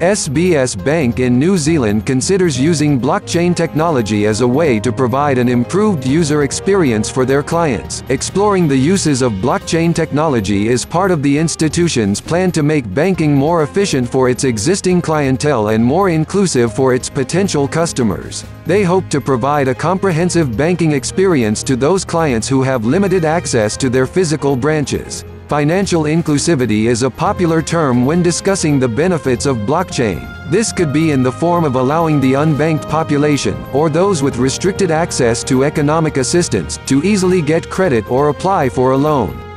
SBS Bank in New Zealand considers using blockchain technology as a way to provide an improved user experience for their clients. Exploring the uses of blockchain technology is part of the institution's plan to make banking more efficient for its existing clientele and more inclusive for its potential customers. They hope to provide a comprehensive banking experience to those clients who have limited access to their physical branches. Financial inclusivity is a popular term when discussing the benefits of blockchain. This could be in the form of allowing the unbanked population, or those with restricted access to economic assistance, to easily get credit or apply for a loan.